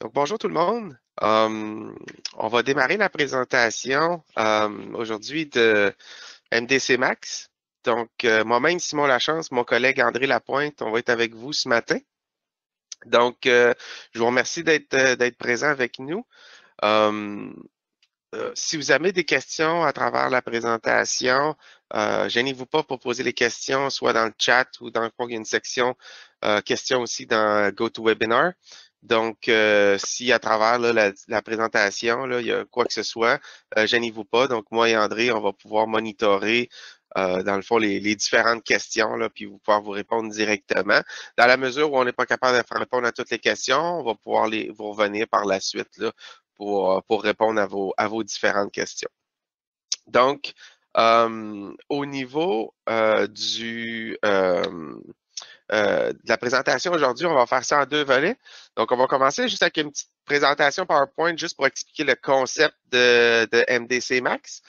Donc, bonjour tout le monde. Um, on va démarrer la présentation um, aujourd'hui de MDC Max. Donc, euh, moi-même, Simon Lachance, mon collègue André Lapointe, on va être avec vous ce matin. Donc, euh, je vous remercie d'être euh, présent avec nous. Um, si vous avez des questions à travers la présentation, euh, gênez-vous pas pour poser les questions, soit dans le chat ou dans il y a une section questions aussi dans GoToWebinar. Donc, euh, si à travers la, présentation, là, il y a quoi que ce soit, euh, gênez-vous pas. Donc, moi et André, on va pouvoir monitorer, euh, dans le fond, les, différentes questions, là, puis vous pouvoir vous répondre directement. Dans la mesure où on n'est pas capable de répondre à toutes les questions, on va pouvoir les, vous revenir par la suite là, pour, répondre à vos, à vos différentes questions. Donc, euh, au niveau euh, du euh, de la présentation aujourd'hui, on va faire ça en deux volets. Donc, on va commencer juste avec une petite présentation PowerPoint juste pour expliquer le concept de, MDC Max.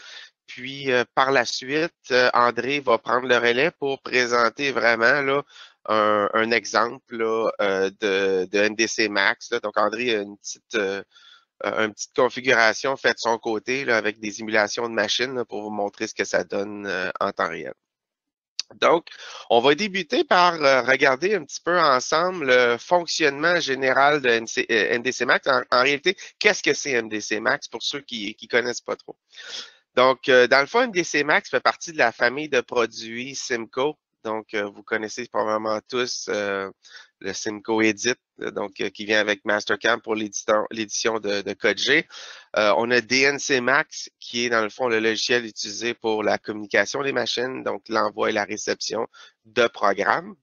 Puis, euh, par la suite, euh, André va prendre le relais pour présenter vraiment là, un, exemple de, MDC Max. Donc, André a une petite, une petite configuration faite de son côté là, avec des simulations de machines pour vous montrer ce que ça donne en temps réel. Donc, on va débuter par euh, regarder un petit peu ensemble le fonctionnement général de MDC euh, Max. En, réalité, qu'est-ce que c'est MDC Max pour ceux qui ne connaissent pas trop? Donc, euh, dans le fond, MDC Max fait partie de la famille de produits Simco. Donc, vous connaissez probablement tous le Simco Edit, donc qui vient avec Mastercam pour l'édition de, de Code G. on a DNC Max, qui est dans le fond le logiciel utilisé pour la communication des machines, donc l'envoi et la réception de programmes.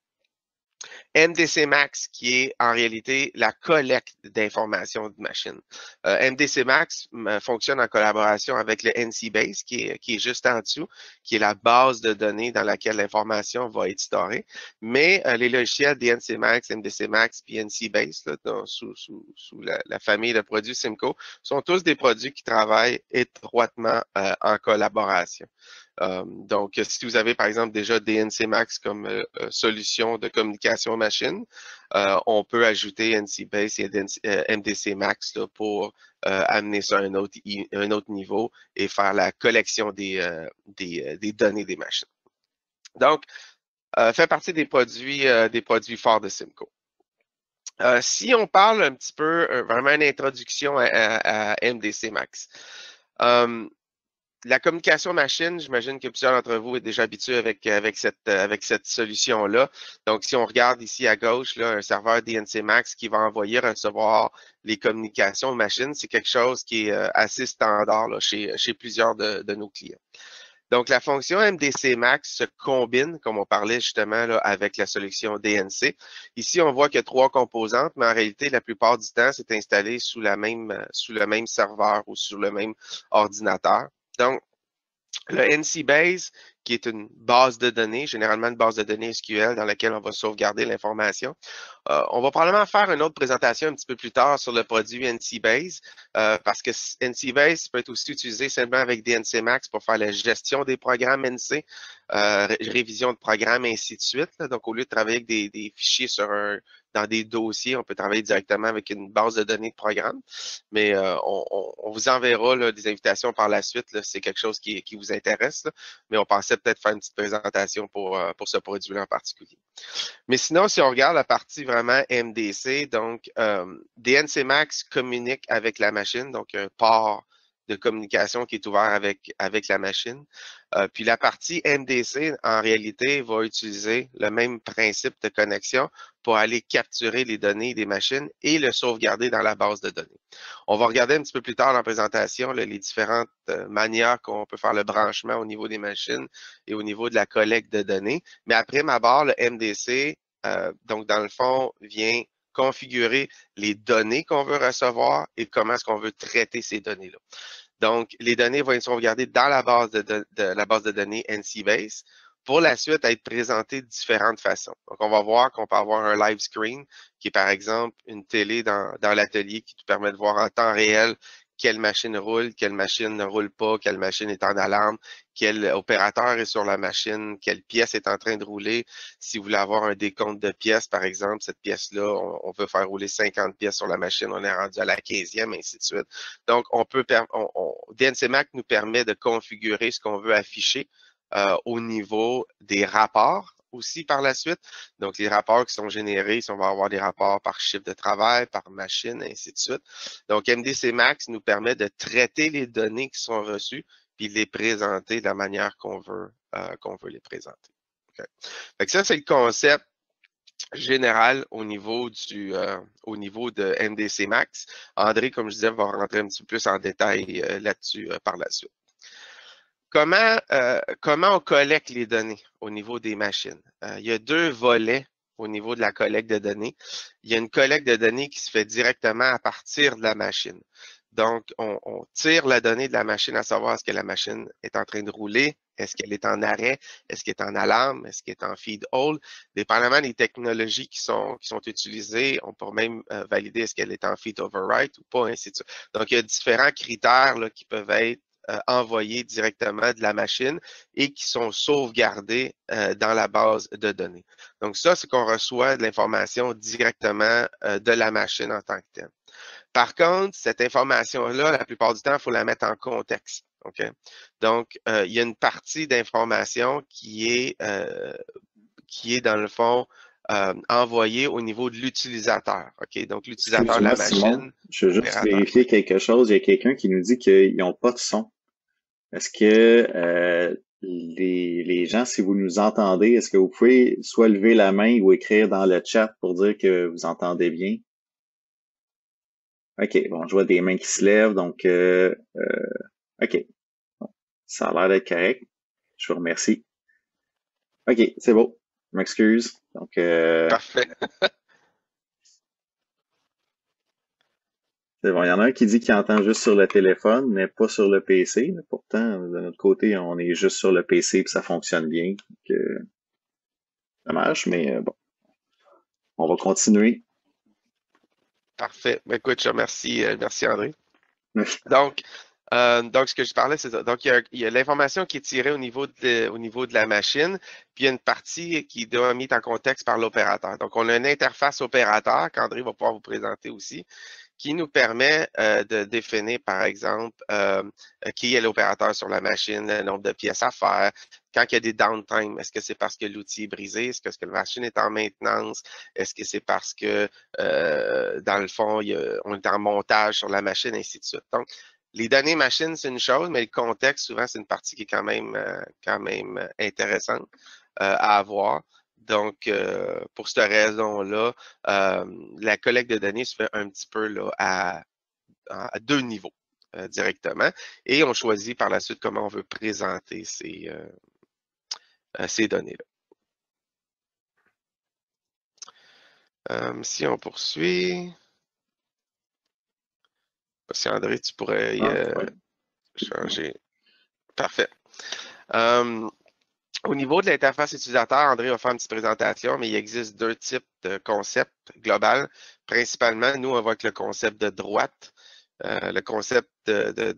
MDC Max, qui est en réalité la collecte d'informations de machines. Euh, MDC Max fonctionne en collaboration avec le NCBase, qui est, qui est juste en dessous, qui est la base de données dans laquelle l'information va être storée. Mais euh, les logiciels DNC Max, MDC Max, puis NCBase, là, sous, sous, sous la, famille de produits Simco, sont tous des produits qui travaillent étroitement euh, en collaboration. Euh, donc, si vous avez, par exemple, déjà DNC Max comme euh, euh, solution de communication machine, on peut ajouter NC-Base et MDC Max pour amener ça à un autre, niveau et faire la collection des, des, données des machines. Donc, fait partie des produits, des produits forts de Simco. si on parle un petit peu, vraiment une introduction à, MDC Max la communication machine, j'imagine que plusieurs d'entre vous êtes déjà habitués avec, avec cette, avec cette solution-là. Donc, si on regarde ici à gauche, là, un serveur DNC Max qui va envoyer, recevoir les communications machines, c'est quelque chose qui est euh, assez standard là, chez, chez plusieurs de, de nos clients. Donc, la fonction MDC Max se combine, comme on parlait justement, là, avec la solution DNC. Ici, on voit qu'il y a trois composantes, mais en réalité, la plupart du temps, c'est installé sous, la même, sous le même serveur ou sur le même ordinateur. Donc, le NCBase, qui est une base de données, généralement une base de données SQL dans laquelle on va sauvegarder l'information. Euh, on va probablement faire une autre présentation un petit peu plus tard sur le produit NCBase, euh, parce que NCBase peut être aussi utilisé simplement avec DNC Max pour faire la gestion des programmes NC, euh, révision de programmes, ainsi de suite. Donc, au lieu de travailler avec des fichiers sur un, dans des dossiers. On peut travailler directement avec une base de données de programme. Mais euh, on, vous enverra des invitations par la suite. C'est quelque chose qui, vous intéresse. Mais on pensait peut-être faire une petite présentation pour, euh, pour ce produit-là en particulier. Mais sinon, si on regarde la partie vraiment MDC, donc euh, DNC Max communique avec la machine, donc un port de communication qui est ouvert avec, avec la machine. Euh, puis la partie MDC, en réalité, va utiliser le même principe de connexion pour aller capturer les données des machines et le sauvegarder dans la base de données. On va regarder un petit peu plus tard dans la présentation les différentes euh, manières qu'on peut faire le branchement au niveau des machines et au niveau de la collecte de données. Mais après ma barre, le MDC, euh, donc dans le fond, vient configurer les données qu'on veut recevoir et comment est-ce qu'on veut traiter ces données-là. Donc, les données vont être sauvegardées dans la base de, la base de données NCBase pour la suite être présentées de différentes façons. Donc, on va voir qu'on peut avoir un live screen qui est par exemple une télé dans, dans l'atelier qui te permet de voir en temps réel quelle machine roule, quelle machine ne roule pas, quelle machine est en alarme, quel opérateur est sur la machine, quelle pièce est en train de rouler. Si vous voulez avoir un décompte de pièces, par exemple, cette pièce-là, on, veut faire rouler 50 pièces sur la machine, on est rendu à la 15e, ainsi de suite. Donc, on peut, on, DNCMAC nous permet de configurer ce qu'on veut afficher euh, au niveau des rapports aussi par la suite. Donc, les rapports qui sont générés, on va avoir des rapports par chiffre de travail, par machine, ainsi de suite. Donc, MDC Max nous permet de traiter les données qui sont reçues puis les présenter de la manière qu'on veut, euh, qu'on veut les présenter. Okay. ça, c'est le concept général au niveau du euh, au niveau de MDC Max. André, comme je disais, va rentrer un petit peu plus en détail euh, là-dessus par la suite. Comment, euh, comment on collecte les données au niveau des machines? Euh, il y a deux volets au niveau de la collecte de données. Il y a une collecte de données qui se fait directement à partir de la machine. Donc, on, tire la donnée de la machine à savoir est-ce que la machine est en train de rouler, est-ce qu'elle est en arrêt, est-ce qu'elle est en alarme, est-ce qu'elle est en feed hold. Dépendamment des technologies qui sont, qui sont utilisées, on peut même euh, valider est-ce qu'elle est en feed overwrite ou pas, ainsi de suite. Donc, il y a différents critères là, qui peuvent être euh, envoyés directement de la machine et qui sont sauvegardés euh, dans la base de données. Donc ça, c'est qu'on reçoit de l'information directement euh, de la machine en tant que telle. Par contre, cette information-là, la plupart du temps, il faut la mettre en contexte. OK? Donc, il y a une partie d'information qui est qui est dans le fond euh, envoyée au niveau de l'utilisateur. OK? Donc, l'utilisateur de la machine. je veux juste vérifier quelque chose. Il y a quelqu'un qui nous dit qu'ils n'ont pas de son. Est-ce que euh, les, les, gens, si vous nous entendez, est-ce que vous pouvez soit lever la main ou écrire dans le chat pour dire que vous entendez bien? OK, bon, je vois des mains qui se lèvent, donc euh, euh OK. ça a l'air d'être correct. Je vous remercie. OK, c'est beau. Je m'excuse. Donc, euh, Parfait. il y en a un qui dit qu'il entend juste sur le téléphone, mais pas sur le PC. Pourtant, de notre côté, on est juste sur le PC et ça fonctionne bien. Donc, dommage, mais euh, bon. On va continuer. Parfait. Ben, écoute, je remercie, euh, merci André. donc, euh, donc, ce que je parlais, c'est ça. Donc, il y a, l'information qui est tirée au niveau, de, au niveau de la machine, puis il y a une partie qui doit être mise en contexte par l'opérateur. Donc, on a une interface opérateur qu'André va pouvoir vous présenter aussi, qui nous permet euh, de définir, par exemple, euh, qui est l'opérateur sur la machine, le nombre de pièces à faire, quand il y a des downtime, est-ce que c'est parce que l'outil est brisé, est-ce que, la machine est en maintenance, est-ce que c'est parce que, euh, dans le fond, on est en montage sur la machine, ainsi de suite. Donc, les données machines, c'est une chose, mais le contexte, souvent, c'est une partie qui est quand même, quand même intéressante à avoir. Donc, euh, pour cette raison-là, euh, la collecte de données se fait un petit peu là, à, deux niveaux euh, directement. Et on choisit par la suite comment on veut présenter ces, ces données-là. si on poursuit. Si André, tu pourrais ah, changer. Parfait. Au niveau de l'interface utilisateur, André va faire une petite présentation, mais il existe deux types de concepts global. Principalement, nous, on voit que le concept de droite, euh, le concept euh,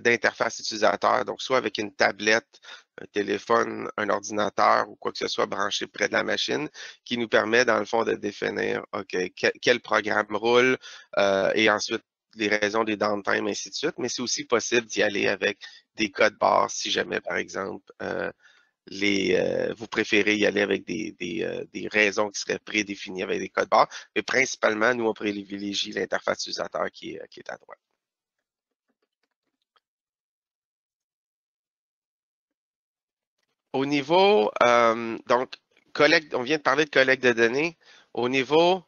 d'interface utilisateur, donc soit avec une tablette, un téléphone, un ordinateur ou quoi que ce soit branché près de la machine, qui nous permet, dans le fond, de définir quel, programme roule euh, et ensuite les raisons des downtime, ainsi de suite. Mais c'est aussi possible d'y aller avec des codes barres si jamais, par exemple, euh, vous préférez y aller avec des, des, euh, des, raisons qui seraient prédéfinies avec des codes barres, mais principalement, nous, on privilégie l'interface utilisateur qui est, qui est à droite. Au niveau, euh, donc, collecte, on vient de parler de collecte de données. Au niveau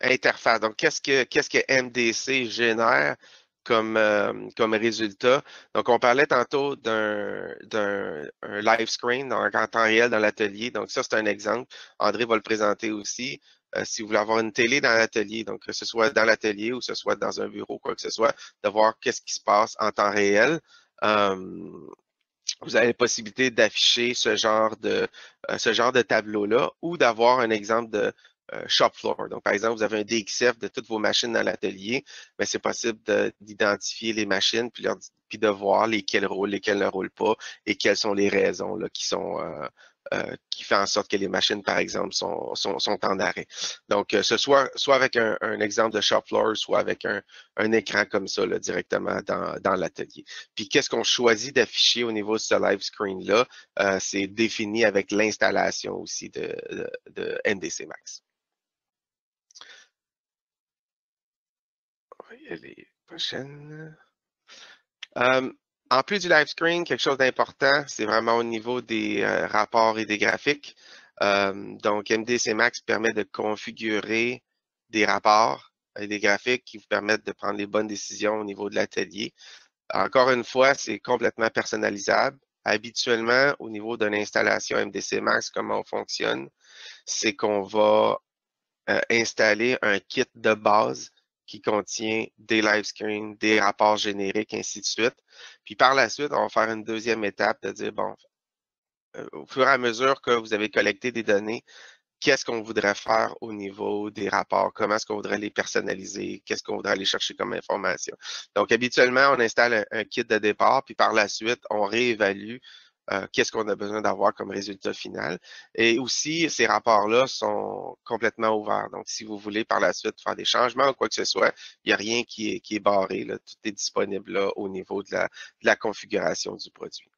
interface, donc qu'est-ce que, qu'est-ce que MDC génère? Comme, euh, comme résultat. Donc, on parlait tantôt d'un live screen en temps réel dans l'atelier. Donc, ça, c'est un exemple. André va le présenter aussi. Euh, si vous voulez avoir une télé dans l'atelier, donc que ce soit dans l'atelier ou que ce soit dans un bureau, quoi que ce soit, de voir qu'est-ce qui se passe en temps réel. Euh, vous avez la possibilité d'afficher ce genre de ce genre de tableau-là ou d'avoir un exemple de, shop floor. Donc, par exemple, vous avez un DXF de toutes vos machines dans l'atelier, mais c'est possible d'identifier les machines puis, de voir lesquelles roulent, lesquelles ne roulent pas et quelles sont les raisons là, qui sont euh, qui fait en sorte que les machines, par exemple, sont, sont, sont en arrêt. Donc, euh, ce soit, soit avec un, un, exemple de shop floor, soit avec un, un écran comme ça là, directement dans, dans l'atelier. Puis, qu'est-ce qu'on choisit d'afficher au niveau de ce live screen-là? Euh, c'est défini avec l'installation aussi de, de, de NDC Max. Va y aller prochaine. Um, en plus du live screen, quelque chose d'important, c'est vraiment au niveau des euh, rapports et des graphiques. Euh, donc, MDC Max permet de configurer des rapports et des graphiques qui vous permettent de prendre les bonnes décisions au niveau de l'atelier. Encore une fois, c'est complètement personnalisable. Habituellement, au niveau d'une installation MDC Max, comment on fonctionne, c'est qu'on va euh, installer un kit de base qui contient des live screens, des rapports génériques, ainsi de suite. Puis par la suite, on va faire une deuxième étape de dire, bon, euh, au fur et à mesure que vous avez collecté des données, qu'est-ce qu'on voudrait faire au niveau des rapports, comment est-ce qu'on voudrait les personnaliser, qu'est-ce qu'on voudrait aller chercher comme information? Donc, habituellement, on installe un, kit de départ, puis par la suite, on réévalue euh, qu'est-ce qu'on a besoin d'avoir comme résultat final. Et aussi, ces rapports-là sont complètement ouverts. Donc, si vous voulez par la suite faire des changements ou quoi que ce soit, il n'y a rien qui est, barré. Tout est disponible au niveau de la, de la configuration du produit.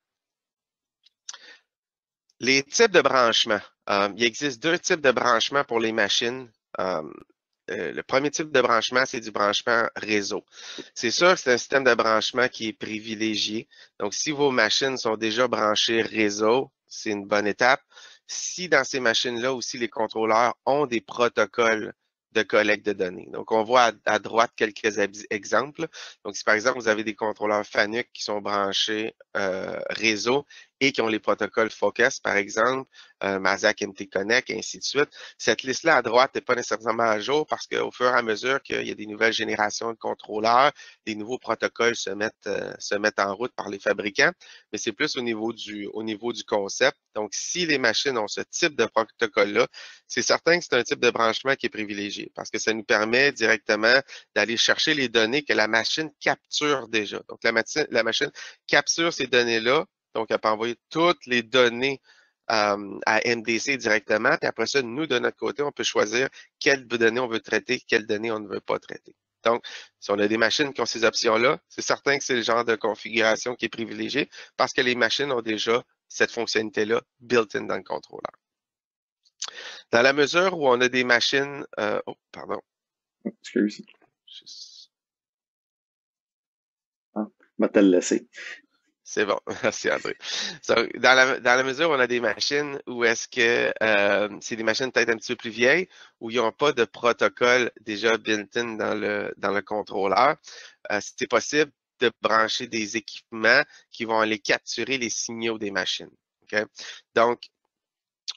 Les types de branchements. Euh, il existe deux types de branchements pour les machines. Euh, euh, le premier type de branchement, c'est du branchement réseau. C'est sûr que c'est un système de branchement qui est privilégié. Donc, si vos machines sont déjà branchées réseau, c'est une bonne étape. Si dans ces machines-là aussi, les contrôleurs ont des protocoles de collecte de données. Donc, on voit à, droite quelques exemples. Donc, si par exemple, vous avez des contrôleurs FANUC qui sont branchés euh, réseau et qui ont les protocoles Focus, par exemple, euh, Mazak MT Connect, et ainsi de suite. Cette liste-là à droite n'est pas nécessairement à jour parce qu'au fur et à mesure qu'il y a des nouvelles générations de contrôleurs, des nouveaux protocoles se mettent, euh, se mettent en route par les fabricants, mais c'est plus au niveau, du, au niveau du concept. Donc, si les machines ont ce type de protocole-là, c'est certain que c'est un type de branchement qui est privilégié parce que ça nous permet directement d'aller chercher les données que la machine capture déjà. Donc, la, la machine capture ces données-là donc, elle peut envoyer toutes les données euh, à MDC directement. Puis après ça, nous, de notre côté, on peut choisir quelles données on veut traiter, quelles données on ne veut pas traiter. Donc, si on a des machines qui ont ces options-là, c'est certain que c'est le genre de configuration qui est privilégié parce que les machines ont déjà cette fonctionnalité-là built-in dans le contrôleur. Dans la mesure où on a des machines... Euh, oh, pardon. Excuse. Ah, va te le laisser. C'est bon, merci André. dans, la, dans, la, mesure où on a des machines où est-ce que euh, c'est des machines peut-être un petit peu plus vieilles, où ils n'ont pas de protocole déjà built-in dans le, dans le contrôleur, euh, c'est possible de brancher des équipements qui vont aller capturer les signaux des machines. Okay? Donc,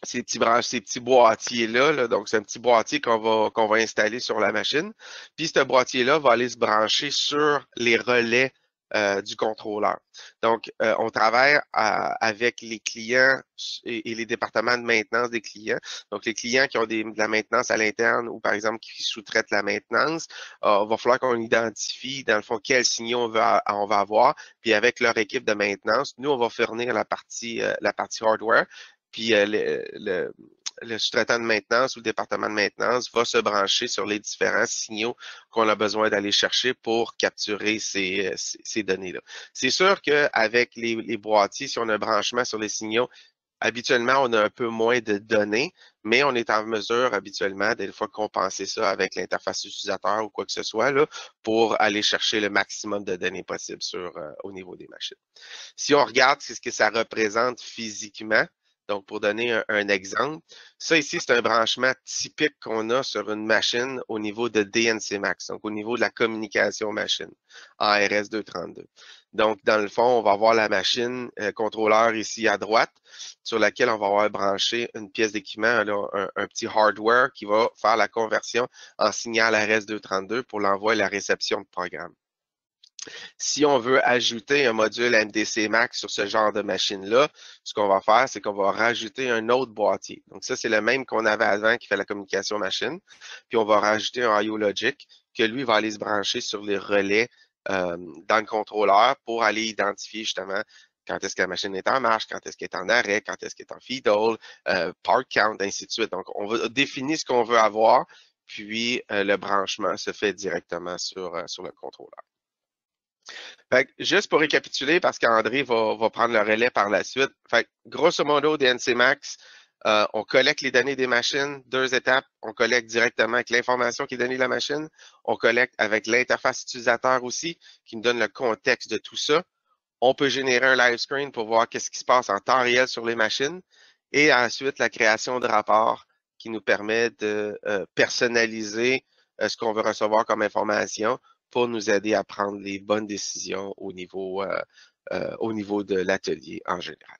ces petits, ces petits boîtiers-là, là, donc c'est un petit boîtier qu'on va, qu'on va installer sur la machine. Puis ce boîtier-là va aller se brancher sur les relais euh, du contrôleur. Donc, euh, on travaille avec les clients et, les départements de maintenance des clients. Donc, les clients qui ont des, de la maintenance à l'interne ou, par exemple, qui sous-traitent la maintenance, euh, il va falloir qu'on identifie, dans le fond, quels signaux on va, on va avoir. Puis, avec leur équipe de maintenance, nous, on va fournir la partie, la partie hardware. Puis, le, le le sous-traitant de maintenance ou le département de maintenance va se brancher sur les différents signaux qu'on a besoin d'aller chercher pour capturer ces, ces, données-là. C'est sûr qu'avec les, les boîtiers, si on a un branchement sur les signaux, habituellement, on a un peu moins de données, mais on est en mesure habituellement, des fois, compenser ça avec l'interface utilisateur ou quoi que ce soit, là, pour aller chercher le maximum de données possible sur, euh, au niveau des machines. Si on regarde ce que ça représente physiquement, donc, pour donner un, exemple, ça ici, c'est un branchement typique qu'on a sur une machine au niveau de DNC Max, donc au niveau de la communication machine en RS232. Donc, dans le fond, on va avoir la machine euh, contrôleur ici à droite, sur laquelle on va avoir branché une pièce d'équipement, un, un, petit hardware qui va faire la conversion en signal RS232 pour l'envoi et la réception de programme. Si on veut ajouter un module MDC Max sur ce genre de machine-là, ce qu'on va faire, c'est qu'on va rajouter un autre boîtier. Donc ça, c'est le même qu'on avait avant qui fait la communication machine. Puis on va rajouter un IO Logic que lui va aller se brancher sur les relais euh, dans le contrôleur pour aller identifier justement quand est-ce que la machine est en marche, quand est-ce qu'elle est en arrêt, quand est-ce qu'elle est en feedle, euh, part count, ainsi de suite. Donc, on va définir ce qu'on veut avoir, puis euh, le branchement se fait directement sur, euh, sur le contrôleur. Juste pour récapituler, parce qu'André va, prendre le relais par la suite. Grosso modo, DNC Max, euh, on collecte les données des machines, deux étapes. On collecte directement avec l'information qui est donnée la machine. On collecte avec l'interface utilisateur aussi, qui nous donne le contexte de tout ça. On peut générer un live screen pour voir qu'est-ce qui se passe en temps réel sur les machines. Et ensuite, la création de rapports qui nous permet de euh, personnaliser euh, ce qu'on veut recevoir comme information pour nous aider à prendre les bonnes décisions au niveau, euh, au niveau de l'atelier en général.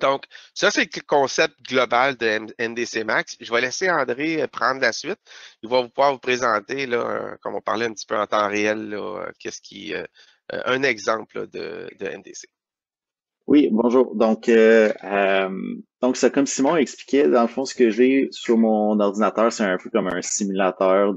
Donc, ça, c'est le concept global de NDC Max. Je vais laisser André prendre la suite. Il va pouvoir vous présenter, là, comme on parlait un petit peu en temps réel, qu'est-ce qui, un exemple de, de NDC. Oui, bonjour. Donc, euh, euh, donc c'est comme Simon expliquait, dans le fond, ce que j'ai sur mon ordinateur, c'est un peu comme un simulateur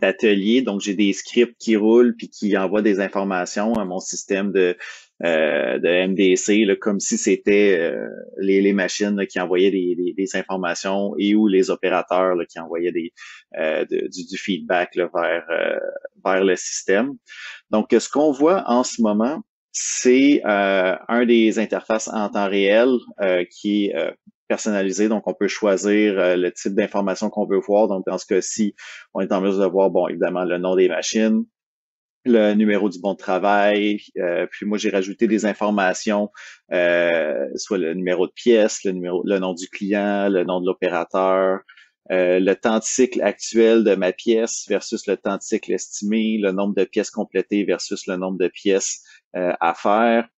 d'atelier. Donc, j'ai des scripts qui roulent puis qui envoient des informations à mon système de, euh, de MDC, là, comme si c'était euh, les, les, machines qui envoyaient des, des, informations et ou les opérateurs qui envoyaient des, euh, du, du, feedback là, vers, vers le système. Donc, ce qu'on voit en ce moment, c'est euh, un des interfaces en temps réel euh, qui est euh, personnalisé. Donc, on peut choisir le type d'information qu'on veut voir. Donc, dans ce cas-ci, on est en mesure de voir, bon, évidemment, le nom des machines, le numéro du bon de travail. puis moi, j'ai rajouté des informations, soit le numéro de pièce, le nom du client, le nom de l'opérateur, euh, le temps de cycle actuel de ma pièce versus le temps de cycle estimé, le nombre de pièces complétées versus le nombre de pièces euh, à faire.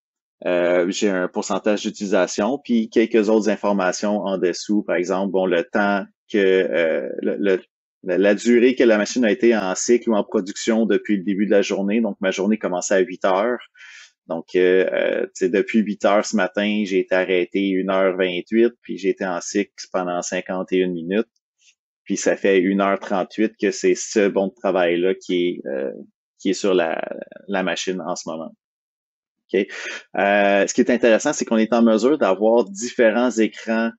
Euh, j'ai un pourcentage d'utilisation, puis quelques autres informations en dessous, par exemple, bon, le temps que le, la durée que la machine a été en cycle ou en production depuis le début de la journée. Donc, ma journée commençait à 8 heures. Donc, euh, depuis 8 heures ce matin, j'ai été arrêté 1h28, puis j'ai été en cycle pendant 51 minutes. Puis ça fait 1h38 que c'est ce bon de travail-là qui est euh, qui est sur la, la machine en ce moment. Okay. Euh, ce qui est intéressant, c'est qu'on est en mesure d'avoir différents écrans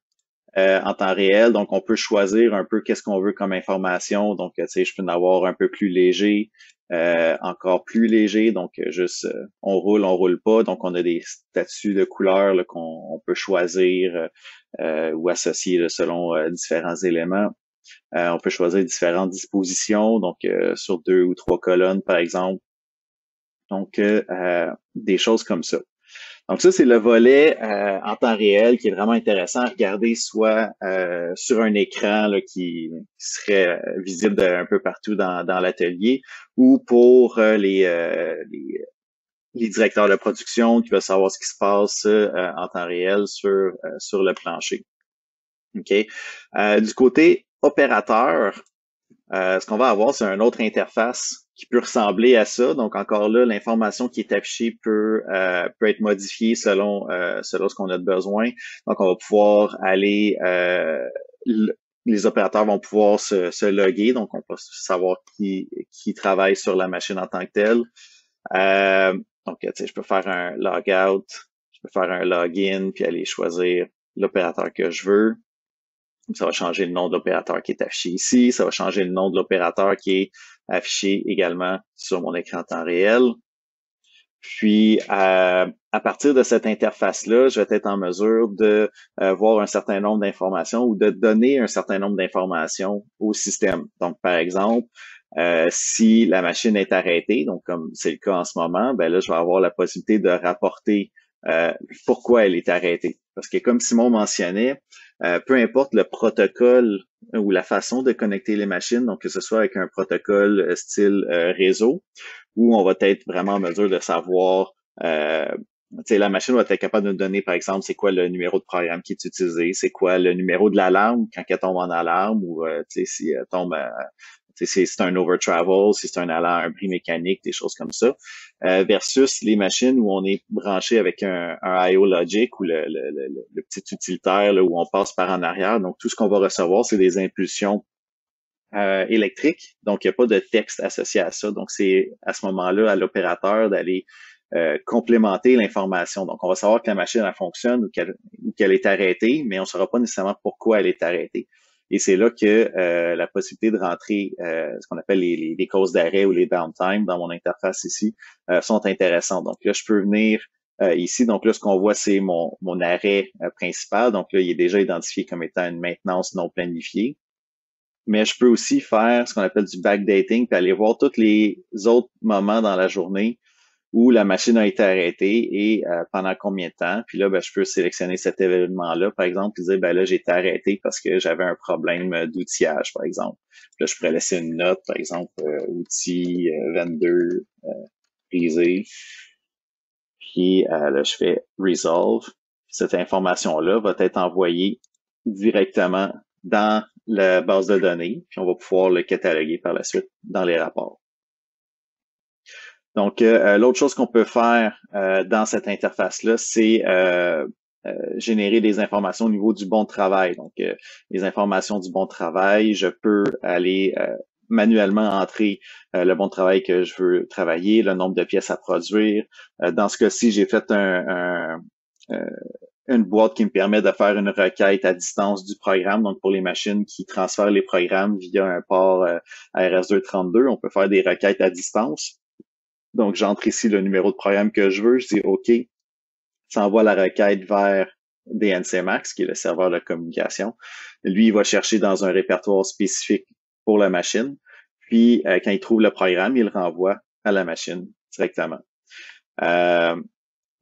euh, en temps réel. Donc, on peut choisir un peu qu'est-ce qu'on veut comme information. Donc, tu sais, je peux en avoir un peu plus léger, euh, encore plus léger. Donc, juste, on roule, on roule pas. Donc, on a des statuts de couleurs qu'on peut choisir ou associer selon différents éléments. Euh, on peut choisir différentes dispositions, donc euh, sur deux ou trois colonnes, par exemple. Donc, euh, des choses comme ça. Donc ça, c'est le volet en temps réel qui est vraiment intéressant à regarder soit sur un écran qui, serait visible un peu partout dans, l'atelier ou pour les, les, directeurs de production qui veulent savoir ce qui se passe en temps réel sur, sur le plancher. OK? du côté opérateur, euh, ce qu'on va avoir, c'est une autre interface qui peut ressembler à ça. Donc encore là, l'information qui est affichée peut, euh, peut être modifiée selon, euh, selon ce qu'on a de besoin. Donc on va pouvoir aller, les opérateurs vont pouvoir se, se, loguer, donc on peut savoir qui, qui travaille sur la machine en tant que telle. donc, tu sais, je peux faire un logout, je peux faire un login, puis aller choisir l'opérateur que je veux. Ça va changer le nom de l'opérateur qui est affiché ici. Ça va changer le nom de l'opérateur qui est affiché également sur mon écran temps réel. Puis, euh, à partir de cette interface-là, je vais être en mesure de euh, voir un certain nombre d'informations ou de donner un certain nombre d'informations au système. Donc, par exemple, euh, si la machine est arrêtée, donc comme c'est le cas en ce moment, ben là, je vais avoir la possibilité de rapporter pourquoi elle est arrêtée. Parce que comme Simon mentionnait, euh, peu importe le protocole ou la façon de connecter les machines, donc que ce soit avec un protocole euh, style euh, réseau, où on va être vraiment en mesure de savoir, euh, la machine va être capable de nous donner, par exemple, c'est quoi le numéro de programme qui est utilisé, c'est quoi le numéro de l'alarme quand elle tombe en alarme, ou si elle tombe c'est un over travel, si c'est un allant, un bris mécanique, des choses comme ça, euh, versus les machines où on est branché avec un, un IO Logic ou le, le, le, petit utilitaire là, où on passe par en arrière. Donc tout ce qu'on va recevoir, c'est des impulsions euh, électriques. Donc il n'y a pas de texte associé à ça. Donc c'est à ce moment-là à l'opérateur d'aller euh, complémenter l'information. Donc, on va savoir que la machine elle fonctionne ou qu'elle est arrêtée, mais on ne saura pas nécessairement pourquoi elle est arrêtée. Et c'est là que euh, la possibilité de rentrer euh, ce qu'on appelle les, les, causes d'arrêt ou les downtime dans mon interface ici sont intéressantes. Donc là, je peux venir ici. Donc là, ce qu'on voit, c'est mon, mon arrêt principal. Donc là, il est déjà identifié comme étant une maintenance non planifiée. Mais je peux aussi faire ce qu'on appelle du backdating, puis aller voir tous les autres moments dans la journée où la machine a été arrêtée et euh, pendant combien de temps? Puis là, ben, je peux sélectionner cet événement-là, par exemple, et dire, ben là, j'ai été arrêté parce que j'avais un problème d'outillage, par exemple. là, je pourrais laisser une note, par exemple, euh, outil 22 euh, brisé. Puis là, je fais resolve. Cette information-là va être envoyée directement dans la base de données, puis on va pouvoir le cataloguer par la suite dans les rapports. Donc, euh, euh, l'autre chose qu'on peut faire euh, dans cette interface-là, c'est générer des informations au niveau du bon travail. Donc, les informations du bon travail, je peux aller manuellement entrer le bon travail que je veux travailler, le nombre de pièces à produire. dans ce cas-ci, j'ai fait un, une boîte qui me permet de faire une requête à distance du programme. Donc, pour les machines qui transfèrent les programmes via un port RS232, on peut faire des requêtes à distance. Donc, j'entre ici le numéro de programme que je veux. Je dis OK. Ça envoie la requête vers DNC Max, qui est le serveur de communication. Lui, il va chercher dans un répertoire spécifique pour la machine. Puis, euh, quand il trouve le programme, il le renvoie à la machine directement. Euh,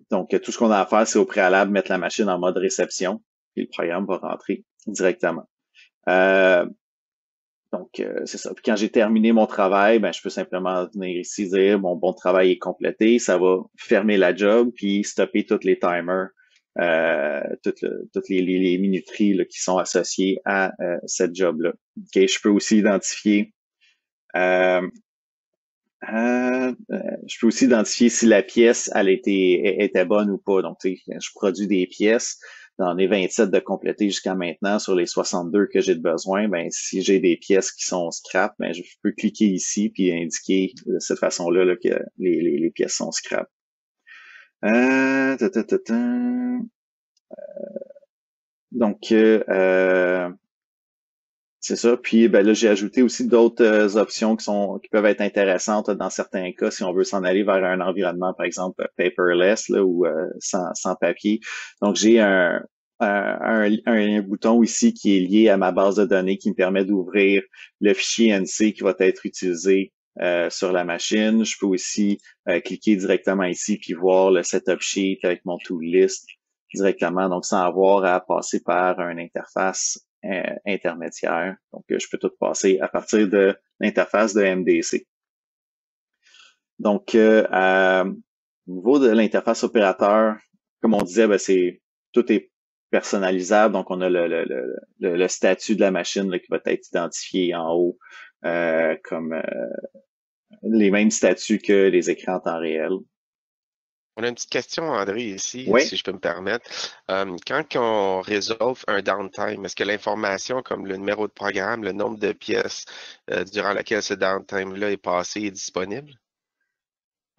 donc, tout ce qu'on a à faire, c'est au préalable mettre la machine en mode réception, et le programme va rentrer directement. Euh, donc, euh, c'est ça. Puis quand j'ai terminé mon travail, ben, je peux simplement venir ici dire mon bon travail est complété. Ça va fermer la job, puis stopper tous les timers, euh, toutes, les, minuteries qui sont associées à euh, cette job-là. Ok, Je peux aussi identifier euh, je peux aussi identifier si la pièce elle était, était bonne ou pas. Donc, je produis des pièces dans les 27 de compléter jusqu'à maintenant sur les 62 que j'ai de besoin, ben si j'ai des pièces qui sont scrap, ben je peux cliquer ici puis indiquer de cette façon-là là, que les, les, pièces sont scrap. Euh, euh donc euh, c'est ça. Puis ben là, j'ai ajouté aussi d'autres euh, options qui sont qui peuvent être intéressantes dans certains cas si on veut s'en aller vers un environnement, par exemple, paperless là, ou euh, sans, sans papier. Donc, j'ai un, un, un, bouton ici qui est lié à ma base de données qui me permet d'ouvrir le fichier NC qui va être utilisé euh, sur la machine. Je peux aussi cliquer directement ici puis voir le setup sheet avec mon tool list directement, donc sans avoir à passer par une interface euh, intermédiaire. Donc, euh, je peux tout passer à partir de l'interface de MDC. Donc, euh, au niveau de l'interface opérateur, comme on disait, ben, c'est tout est personnalisable. Donc, on a le, le, le, statut de la machine qui va être identifié en haut comme les mêmes statuts que les écrans en temps réel. On a une petite question, André, ici, si je peux me permettre. Euh, quand on résolve un downtime, est-ce que l'information comme le numéro de programme, le nombre de pièces euh, durant laquelle ce downtime-là est passé est disponible?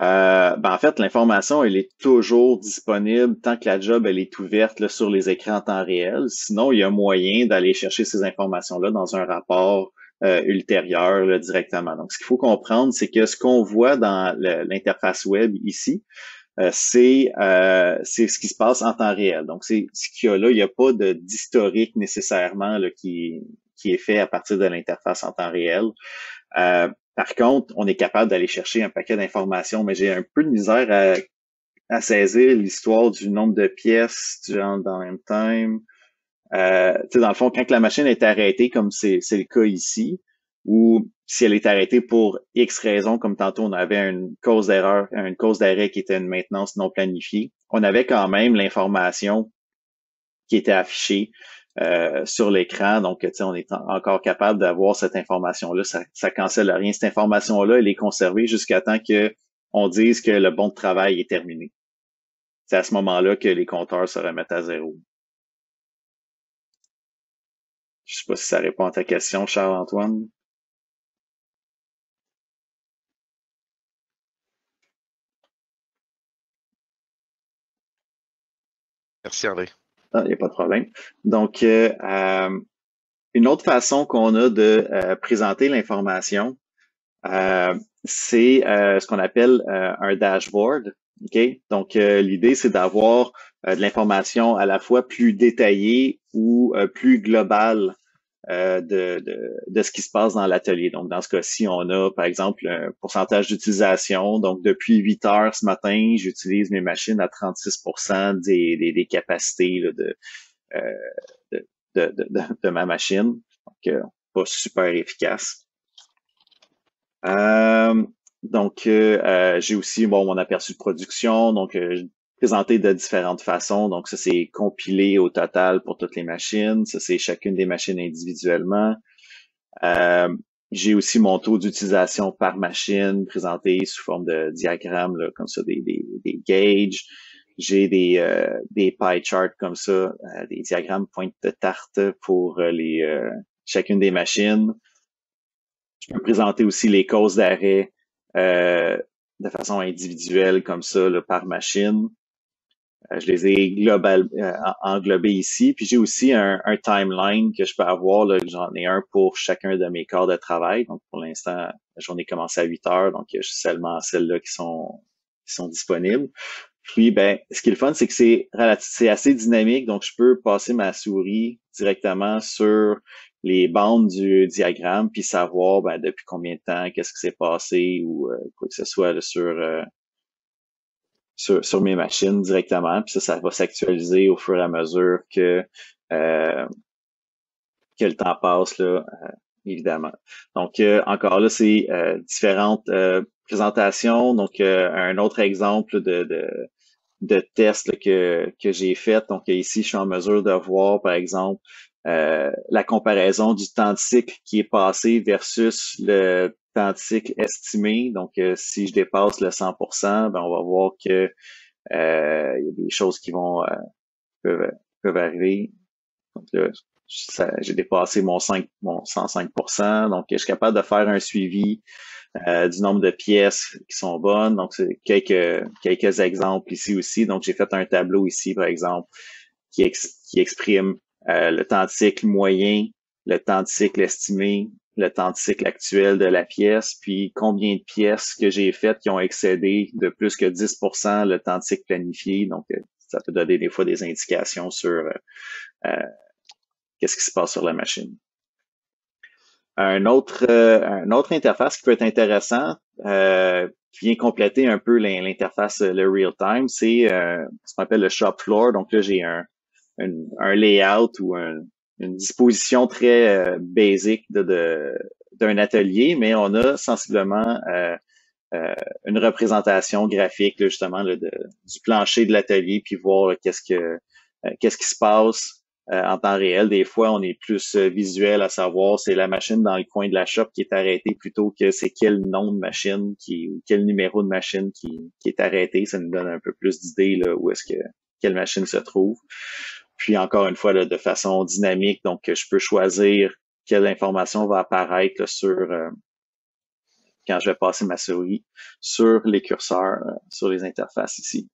Euh, ben en fait, l'information, elle est toujours disponible tant que la job elle est ouverte sur les écrans en temps réel. Sinon, il y a moyen d'aller chercher ces informations-là dans un rapport ultérieur directement. Donc, ce qu'il faut comprendre, c'est que ce qu'on voit dans l'interface web ici, euh, c'est euh, c'est ce qui se passe en temps réel. Donc, c'est ce qu'il y a là. Il n'y a pas d'historique nécessairement là, qui, qui est fait à partir de l'interface en temps réel. Euh, par contre, on est capable d'aller chercher un paquet d'informations, mais j'ai un peu de misère à, à saisir l'histoire du nombre de pièces durant dans le même time. Euh, dans le fond, quand la machine est arrêtée, comme c'est le cas ici, ou si elle est arrêtée pour X raisons, comme tantôt on avait une cause d'erreur, une cause d'arrêt qui était une maintenance non planifiée, on avait quand même l'information qui était affichée euh, sur l'écran. Donc, on est encore capable d'avoir cette information-là. Ça, ça cancelle rien. Cette information-là, elle est conservée jusqu'à temps que on dise que le bon de travail est terminé. C'est à ce moment-là que les compteurs se remettent à zéro. Je sais pas si ça répond à ta question, Charles-Antoine. Merci, André. Il ah, n'y a pas de problème. Donc, euh, euh, une autre façon qu'on a de euh, présenter l'information, c'est ce qu'on appelle un dashboard. OK? Donc, l'idée, c'est d'avoir de l'information à la fois plus détaillée ou plus globale euh, de, de, de, ce qui se passe dans l'atelier. Donc, dans ce cas-ci, on a, par exemple, un pourcentage d'utilisation. Donc, depuis 8 heures ce matin, j'utilise mes machines à 36 des, des, des capacités de, euh, de, de, ma machine. Donc, euh, pas super efficace. Euh, donc, j'ai aussi bon mon aperçu de production. Donc, présenté de différentes façons. Donc, ça, c'est compilé au total pour toutes les machines. Ça, c'est chacune des machines individuellement. Euh, j'ai aussi mon taux d'utilisation par machine présenté sous forme de diagramme, comme ça, des, des, des gauges. J'ai des, euh, des pie charts comme ça, euh, des diagrammes pointe de tarte pour les chacune des machines. Je peux présenter aussi les causes d'arrêt de façon individuelle comme ça par machine. Euh, je les ai euh, englobés ici. Puis j'ai aussi un, timeline que je peux avoir. J'en ai un pour chacun de mes corps de travail. Donc pour l'instant, la journée commence à 8 heures, donc il y a seulement celles-là qui sont, qui sont disponibles. Puis ben, ce qui est le fun, c'est que c'est c'est assez dynamique, donc je peux passer ma souris directement sur les bandes du diagramme, puis savoir ben, depuis combien de temps, qu'est-ce qui s'est passé ou euh, quoi que ce soit sur sur, mes machines directement. Puis ça, ça va s'actualiser au fur et à mesure que, euh, que le temps passe, là, euh, évidemment. Donc, euh, encore là, c'est différentes présentations. Donc, un autre exemple de, de, de test que, que j'ai fait. Donc, ici, je suis en mesure de voir, par exemple, la comparaison du temps de cycle qui est passé versus le cycle estimé. Donc, euh, si je dépasse le 100%, ben, on va voir que euh, il y a des choses qui vont euh, peuvent, peuvent arriver. Donc là, j'ai dépassé mon 5, mon 105%. Donc, je suis capable de faire un suivi du nombre de pièces qui sont bonnes. Donc, quelques, quelques exemples ici aussi. Donc, j'ai fait un tableau ici, par exemple, qui, qui exprime le temps de cycle moyen, le temps de cycle estimé, le temps de cycle actuel de la pièce, puis combien de pièces que j'ai faites qui ont excédé de plus que 10% le temps de cycle planifié. Donc, euh, ça peut donner des fois des indications sur euh, euh, qu'est-ce qui se passe sur la machine. Un autre, un autre interface qui peut être intéressant, qui vient compléter un peu l'interface, le real-time, c'est ce qu'on appelle le shop floor. Donc là, j'ai un, un layout ou un, une disposition très euh, basique de, d'un atelier, mais on a sensiblement euh, euh, une représentation graphique justement de, du plancher de l'atelier, puis voir qu'est-ce que qu'est-ce qui se passe en temps réel. Des fois, on est plus visuel à savoir c'est la machine dans le coin de la shop qui est arrêtée plutôt que c'est quel nom de machine qui ou quel numéro de machine qui, qui est arrêté. Ça nous donne un peu plus d'idées là où est-ce que quelle machine se trouve. Puis encore une fois, de façon dynamique, donc je peux choisir quelle information va apparaître sur euh, quand je vais passer ma souris sur les curseurs, euh, sur les interfaces ici.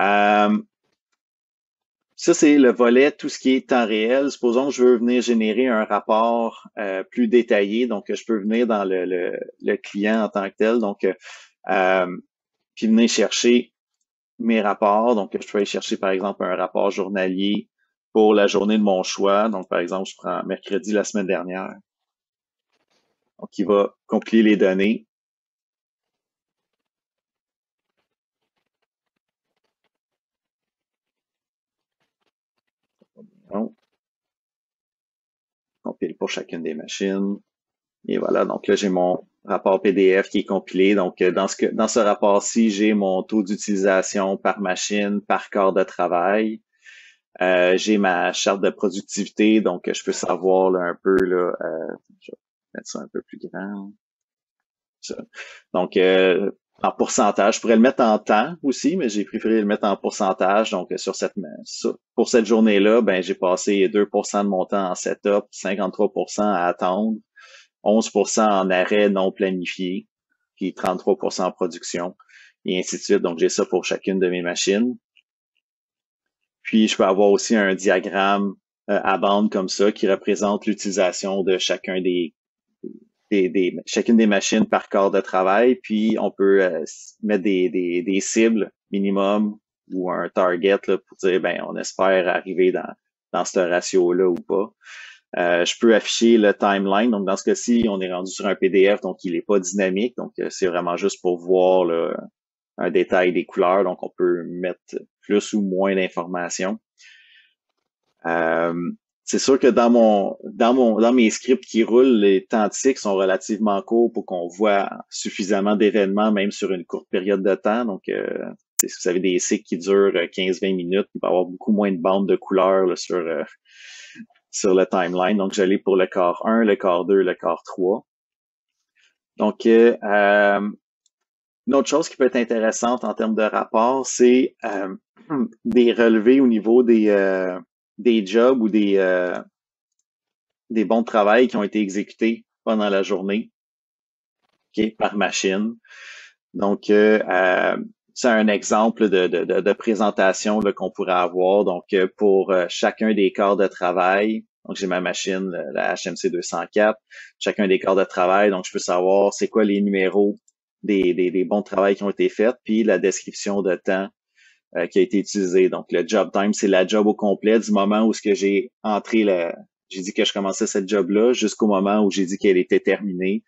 Euh, ça, c'est le volet, tout ce qui est temps réel. Supposons que je veux venir générer un rapport plus détaillé, donc je peux venir dans le, le, client en tant que tel, donc puis venir chercher mes rapports. Donc, je peux aller chercher, par exemple, un rapport journalier pour la journée de mon choix. Donc, par exemple, je prends mercredi la semaine dernière. Donc, il va compiler les données. Compile pour chacune des machines. Et voilà, donc là, j'ai mon rapport PDF qui est compilé. Donc, euh, dans ce, rapport-ci, j'ai mon taux d'utilisation par machine, par corps de travail. Euh, j'ai ma charte de productivité, donc je peux savoir un peu là, euh, je vais mettre ça un peu plus grand. Donc euh, en pourcentage, je pourrais le mettre en temps aussi, mais j'ai préféré le mettre en pourcentage. Donc sur cette pour cette journée-là, ben j'ai passé 2% de mon temps en setup, 53% à attendre, 11% en arrêt non planifié, puis 33% en production, et ainsi de suite. Donc j'ai ça pour chacune de mes machines. Puis, je peux avoir aussi un diagramme euh, à bande comme ça qui représente l'utilisation de chacune des machines par corps de travail. Puis, on peut euh, mettre des, des, des, cibles minimum ou un target là, pour dire, ben, on espère arriver dans, dans ce ratio-là ou pas. Euh, je peux afficher le timeline. Donc, dans ce cas-ci, on est rendu sur un PDF, donc il n'est pas dynamique. Donc, c'est vraiment juste pour voir là, un détail des couleurs, donc on peut mettre plus ou moins d'informations. Euh, c'est sûr que dans mon dans mon dans mes scripts qui roulent, les temps de sont relativement courts pour qu'on voit suffisamment d'événements, même sur une courte période de temps. Donc, euh, si vous avez des cycles qui durent 15-20 minutes, il va avoir beaucoup moins de bandes de couleurs sur euh, sur le timeline. Donc, j'allais pour le quart 1, le quart 2, le quart 3. Donc, euh, une autre chose qui peut être intéressante en termes de rapport, c'est euh, des relevés au niveau des, euh, des jobs ou des, euh, des bons de travail qui ont été exécutés pendant la journée par machine. Donc, c'est un exemple de, de, de, de présentation qu'on pourrait avoir. Donc, pour chacun des corps de travail, donc j'ai ma machine, la HMC 204, chacun des corps de travail, donc je peux savoir c'est quoi les numéros des, des, bons travails qui ont été faits, puis la description de temps euh, qui a été utilisé. Donc, le job time, c'est la job au complet du moment où ce que j'ai entré j'ai dit que je commençais cette job-là jusqu'au moment où j'ai dit qu'elle était terminée.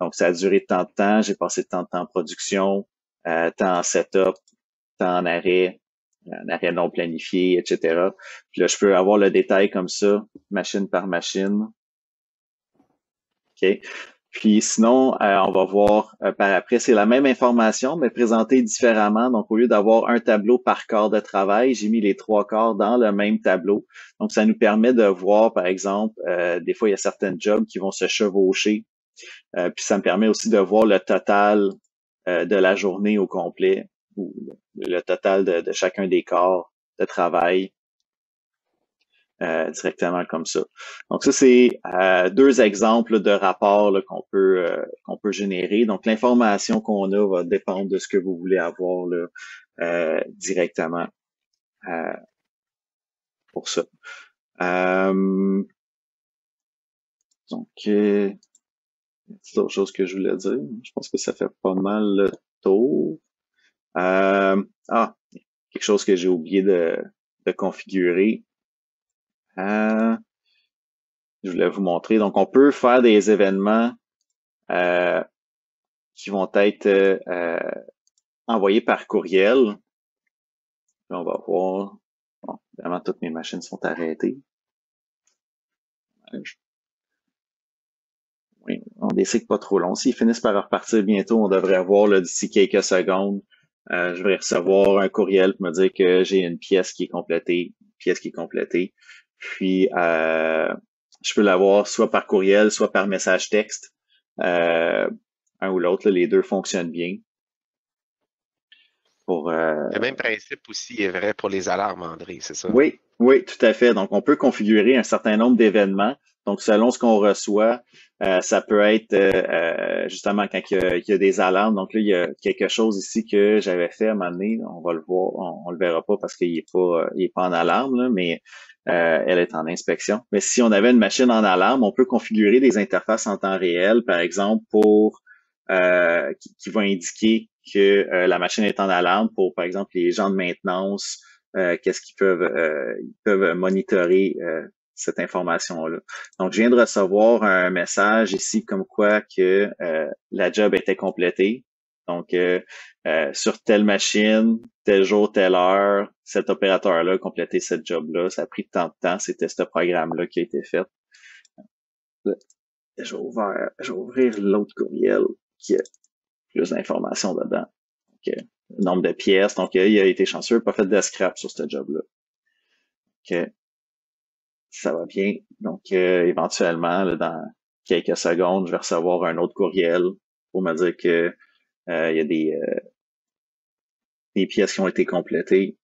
Donc, ça a duré tant de temps. J'ai passé tant de temps en production, euh, en setup, temps en arrêt, arrêt non planifié, etc. Puis là, je peux avoir le détail comme ça, machine par machine. OK? Puis sinon, euh, on va voir euh, par après, c'est la même information, mais présentée différemment. Donc, au lieu d'avoir un tableau par corps de travail, j'ai mis les trois corps dans le même tableau. Donc, ça nous permet de voir, par exemple, euh, des fois, il y a certains jobs qui vont se chevaucher. puis ça me permet aussi de voir le total de la journée au complet, ou le total de chacun des corps de travail euh, directement comme ça. Donc ça, c'est euh, deux exemples de rapports qu'on peut euh, qu'on peut générer. Donc l'information qu'on a va dépendre de ce que vous voulez avoir directement pour ça. donc, c'est autre chose que je voulais dire. Je pense que ça fait pas mal le tour. ah, quelque chose que j'ai oublié de, de configurer. Euh, je voulais vous montrer. Donc, on peut faire des événements euh, qui vont être euh, envoyés par courriel. on va voir. Bon, évidemment, toutes mes machines sont arrêtées. Oui, on décide pas trop long. S'ils finissent par repartir bientôt, on devrait avoir d'ici quelques secondes. je vais recevoir un courriel pour me dire que j'ai une pièce qui est complétée, pièce qui est complétée. Puis, euh, je peux l'avoir soit par courriel, soit par message texte. Euh, un ou l'autre, les deux fonctionnent bien. Pour, euh, Le même principe aussi est vrai pour les alarmes, André, c'est ça? Oui, oui, tout à fait. Donc, on peut configurer un certain nombre d'événements. Donc, selon ce qu'on reçoit, ça peut être justement quand il y, a, des alarmes. Donc là, il y a quelque chose ici que j'avais fait à un moment donné. On va le voir, on, le verra pas parce qu'il est pas, il est pas en alarme, là, mais euh, elle est en inspection. Mais si on avait une machine en alarme, on peut configurer des interfaces en temps réel, par exemple, pour euh, qui, qui, vont indiquer que euh, la machine est en alarme pour, par exemple, les gens de maintenance, qu'est-ce qu'ils peuvent ils peuvent monitorer cette information-là. Donc, je viens de recevoir un message ici comme quoi que la job était complétée. Donc, euh, euh, sur telle machine, tel jour, telle heure, cet opérateur-là a complété cette job-là. Ça a pris tant de temps. C'était ce programme-là qui a été fait. Je vais, ouvrir l'autre courriel qui plus d'informations dedans. Donc, le nombre de pièces. Donc, il a été chanceux, pas fait de scrap sur ce job-là. que ça va bien. Donc, euh, éventuellement, dans quelques secondes, je vais recevoir un autre courriel pour me dire que euh, il y a des, euh, pièces qui ont été complétées.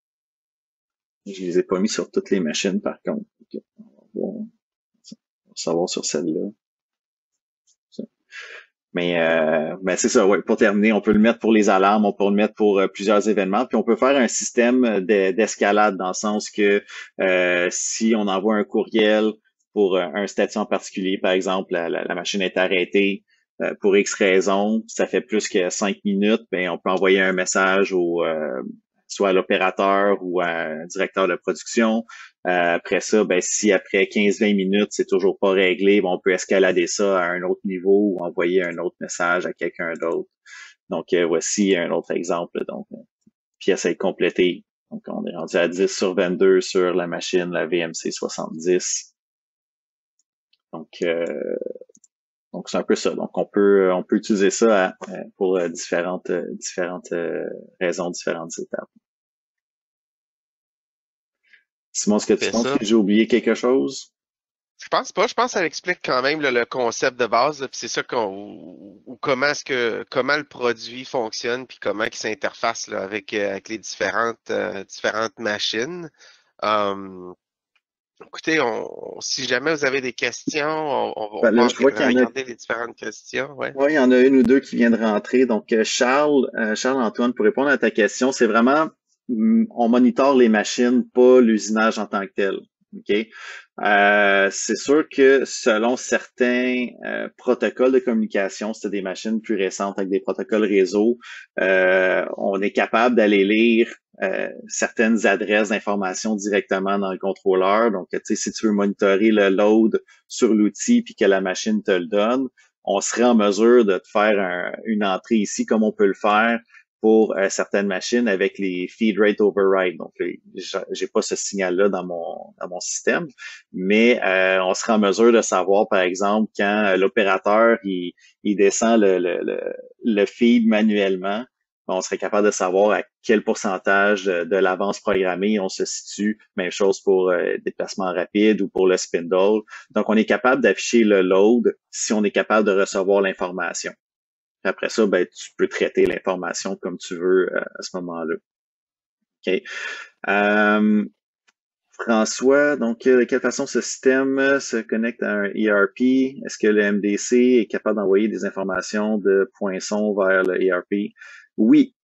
Je les ai pas mis sur toutes les machines, par contre. on va savoir sur celle-là. Mais, euh, ben, c'est ça, ouais, pour terminer, on peut le mettre pour les alarmes, on peut le mettre pour euh, plusieurs événements, puis on peut faire un système d'escalade dans le sens que euh, si on envoie un courriel pour un statut en particulier, par exemple, la, machine est arrêtée pour X raison, ça fait plus que cinq minutes, ben on peut envoyer un message au soit à l'opérateur ou à un directeur de production. Euh, après ça, ben, si après 15-20 minutes, c'est toujours pas réglé, ben, on peut escalader ça à un autre niveau ou envoyer un autre message à quelqu'un d'autre. Donc, euh, voici un autre exemple. Donc, pièce à être complétée. Donc, on est rendu à 10 sur 22 sur la machine, la VMC 70. Donc, euh, donc c'est un peu ça. Donc, on peut on peut utiliser ça pour différentes différentes raisons, différentes étapes. Simon, est-ce que tu penses que j'ai oublié quelque chose? Je pense pas. Je pense qu'elle explique quand même le concept de base. C'est ça qu'on ou, comment est-ce que comment le produit fonctionne puis comment il s'interface avec, euh, avec les différentes euh, différentes machines. Hum, écoutez, on, si jamais vous avez des questions, on, va ben regarder les différentes questions. Oui, il y en a une ou deux qui viennent de rentrer. Donc, euh, Charles, Charles Antoine, pour répondre à ta question, c'est vraiment on monitore les machines, pas l'usinage en tant que tel. OK? Euh, c'est sûr que selon certains euh, protocoles de communication, c'est des machines plus récentes avec des protocoles réseau, euh, on est capable d'aller lire certaines adresses d'information directement dans le contrôleur. Donc, si tu veux monitorer le load sur l'outil puis que la machine te le donne, on serait en mesure de te faire une entrée ici comme on peut le faire pour euh, certaines machines avec les feed rate override. Donc, j'ai pas ce signal-là dans mon dans mon système, mais euh, on sera en mesure de savoir, par exemple, quand euh, l'opérateur il, il, descend le, le, le, feed manuellement, on serait capable de savoir à quel pourcentage de, l'avance programmée on se situe. Même chose pour euh, déplacement rapide ou pour le spindle. Donc, on est capable d'afficher le load si on est capable de recevoir l'information après ça, ben, tu peux traiter l'information comme tu veux euh, à ce moment-là. OK? Euh, François, donc euh, de quelle façon ce système se connecte à un ERP? Est-ce que le MDC est capable d'envoyer des informations de poinçon vers le ERP? Oui.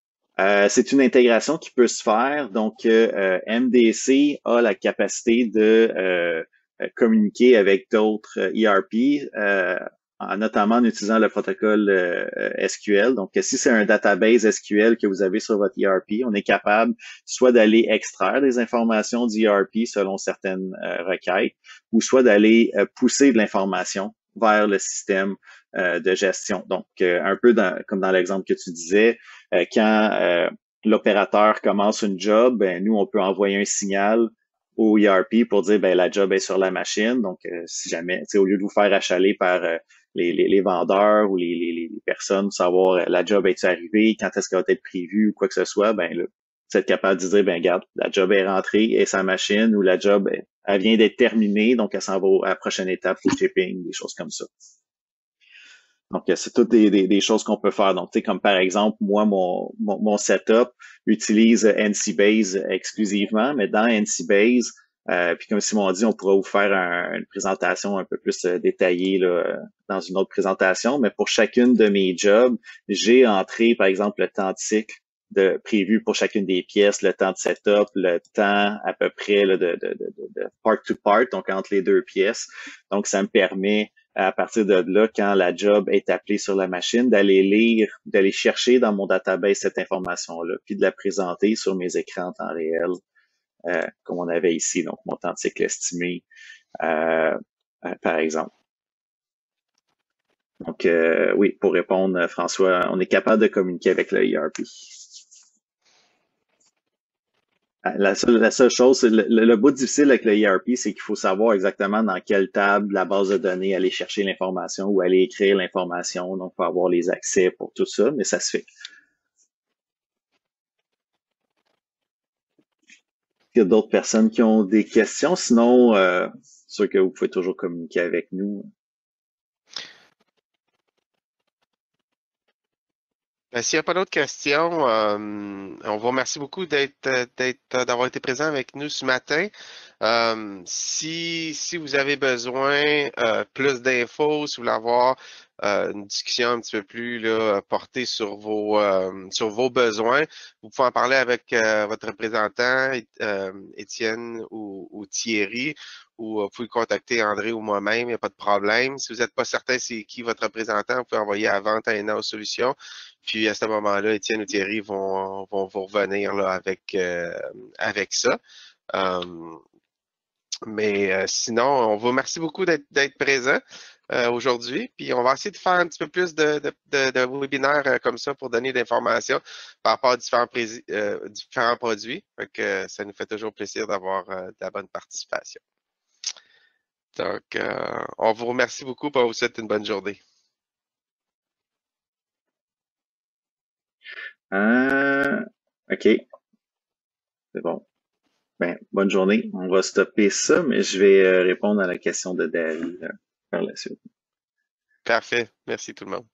c'est une intégration qui peut se faire. Donc, MDC a la capacité de communiquer avec d'autres ERP notamment en utilisant le protocole euh, SQL. Donc, si c'est un database SQL que vous avez sur votre ERP, on est capable soit d'aller extraire des informations d'ERP selon certaines euh, requêtes, ou soit d'aller euh, pousser de l'information vers le système de gestion. Donc, un peu comme dans l'exemple que tu disais, quand l'opérateur commence une job, ben, nous, on peut envoyer un signal au ERP pour dire ben la job est sur la machine. Donc, si jamais, au lieu de vous faire achaler par les, vendeurs ou les, personnes, savoir euh, la job est arrivée, quand est-ce qu'elle va être prévue ou quoi que ce soit, ben là, vous capable de dire, ben regarde, la job est rentrée et sa machine ou la job, elle, vient d'être terminée, donc elle s'en va à la prochaine étape au shipping, des choses comme ça. Donc, c'est toutes des, choses qu'on peut faire. Donc, tu sais, comme par exemple, moi, mon, mon, setup utilise NCBase exclusivement, mais dans NCBase, euh, puis comme Simon dit, on pourra vous faire une présentation un peu plus euh, détaillée là, dans une autre présentation, mais pour chacune de mes jobs, j'ai entré, par exemple, le temps de cycle de, prévu pour chacune des pièces, le temps de setup, le temps à peu près de, de, de, de, part to part, donc entre les deux pièces. Donc, ça me permet à partir de là, quand la job est appelée sur la machine, d'aller lire, d'aller chercher dans mon database cette information-là, puis de la présenter sur mes écrans en temps réel euh, comme on avait ici, donc mon temps de cycle estimé, euh, euh, par exemple. Donc, oui, pour répondre, François, on est capable de communiquer avec le ERP. La seule, la seule chose, le, le, bout difficile avec le ERP, c'est qu'il faut savoir exactement dans quelle table la base de données aller chercher l'information ou aller écrire l'information. Donc, il faut avoir les accès pour tout ça, mais ça se fait. Y a d'autres personnes qui ont des questions? Sinon, euh, sûr que vous pouvez toujours communiquer avec nous. Ben, S'il n'y a pas d'autres questions, euh, on vous remercie beaucoup d'avoir été présent avec nous ce matin. Euh, si, si vous avez besoin euh, plus d'infos, si vous voulez avoir euh, une discussion un petit peu plus là, portée sur vos, euh, sur vos besoins, vous pouvez en parler avec euh, votre représentant, Étienne ou, ou, Thierry, ou vous pouvez contacter André ou moi-même, il n'y a pas de problème. Si vous n'êtes pas certain c'est qui votre représentant, vous pouvez envoyer à vente à une Solutions. Puis à ce moment-là, Étienne ou Thierry vont, vont vous revenir là, avec, avec ça. mais sinon, on vous remercie beaucoup d'être présent. Euh, aujourd'hui. Puis on va essayer de faire un petit peu plus de, webinaires euh, comme ça pour donner d'informations par rapport à différents, euh, produits. que ça nous fait toujours plaisir d'avoir de la bonne participation. Donc, on vous remercie beaucoup et on vous souhaite une bonne journée. OK. C'est bon. Ben, bonne journée. On va stopper ça, mais je vais répondre à la question de David par. Parfait. Merci tout le monde.